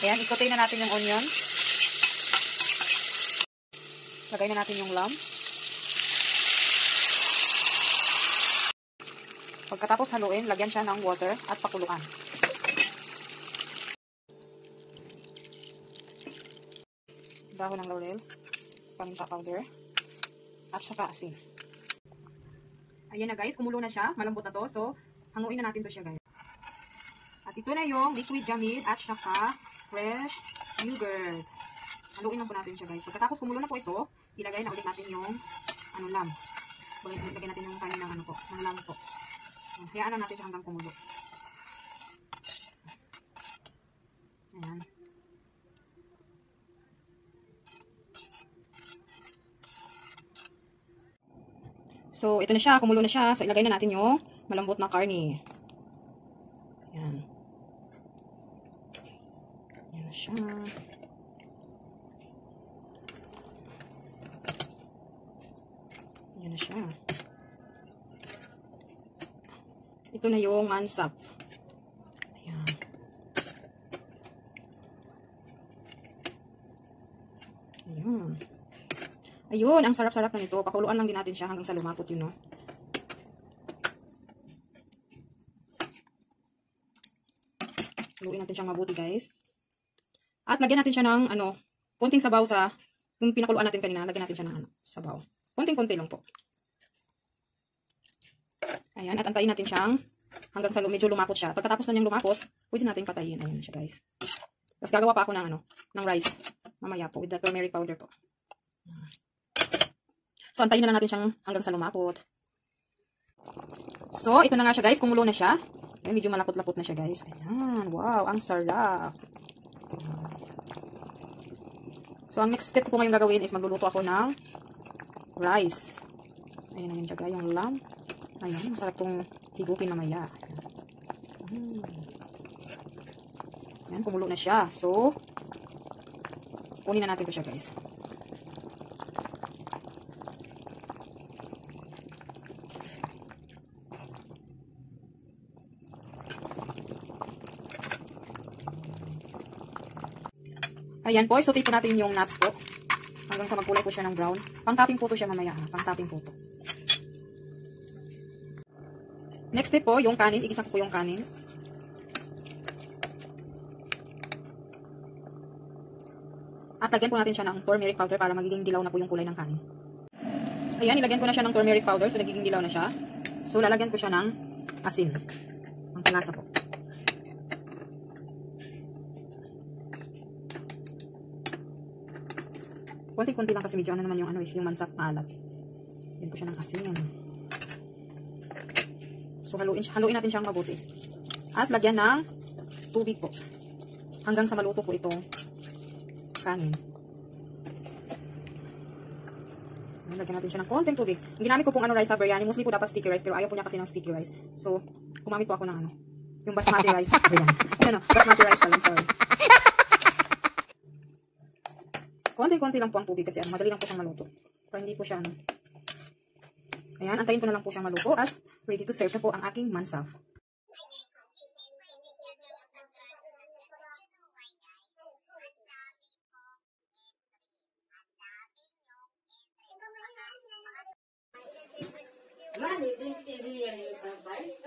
Ayan, isotay na natin yung onion. Lagay na natin yung lamb. Pagkatapos haluin, lagyan siya ng water at pakuluan. Dahon ng laurel, paminta powder, at saka asin. Ayan na guys, kumulo na siya. Malambot na to. So, hanguin na natin to siya guys. At ito na yung liquid jamid at saka fresh yogurt. Haluin lang po natin siya guys. Pagkatapos kumulo na po ito, ilagay na ulit natin yung ano lam. Ilagay natin yung kanin ng ano po, ng lam po. Hayaan lang natin siya hanggang kumulo. Ayan. So, ito na siya. Kumulo na siya. So, ilagay na natin yung malambot na karne. Ayan. Na siya. Ayan na siya. Ito na yung mansap. Ayan. Ayan. Ayun, ang sarap-sarap na nito. Pakuluan lang din natin siya hanggang sa lumapot yun, no? Haluin natin siyang mabuti, guys. At lagyan natin siya ng, ano, konting sabaw sa, yung pinakuluan natin kanina, lagyan natin siya ng, ano, sabaw. Konting-konti lang po. Ayan, at antayin natin siyang hanggang sa medyo lumapot siya. Pagkatapos na niyang lumapot, pwede natin patayin. Ayan siya, guys. Tapos gagawa pa ako ng, ano, ng rice. Mamaya po, with the turmeric powder po. So, antayin na lang natin siyang hanggang sa lumapot. So, ito na nga siya, guys. Kumulo na siya. Ay, medyo malapot-lapot na siya, guys. Ayan. Wow, ang sarap. So, ang next step ko po ngayon gagawin is magluluto ako ng rice. Ayan siya, guys. Yung lamb. Ayan, masarap tong higupin mamaya. Ayan. Ayan, kumulo na siya. So, kunin na natin ito siya, guys. Ayan po, isote po natin yung nuts po. Hanggang sa magkulay po siya ng brown. Pang-topping po to siya mamaya. Ha? Pang-topping po to. Next step po, yung kanin. Igisa ko po yung kanin. At lagyan po natin siya ng turmeric powder para magiging dilaw na po yung kulay ng kanin. Ayan, ilagyan ko na siya ng turmeric powder so nagiging dilaw na siya. So, lalagyan ko siya ng asin. Ang palasa po. Kunti-kunti lang kasi medyo ano naman yung ano eh, yung mansak maalat. Lagyan ko siya ng asin. So, haluin, haluin natin siyang mabuti. At lagyan ng tubig po. Hanggang sa maluto po itong kanin. Lagyan natin siya ng konting tubig. Ang ginamit ko pong ano rice sa biryani, mostly po dapat sticky rice, pero ayaw po niya kasi ng sticky rice. So, gumamit po ako ng ano, yung basmati rice. Biryani. Ano, basmati rice pala, I'm sorry. Konting-konti lang po ang tubig kasi ano, madali lang po siyang maluto. Para hindi po siya ano. Ayan, antayin ko na lang po siyang maluto at ready to serve na po ang aking mansaf. Mani, din TV yan yung kapay.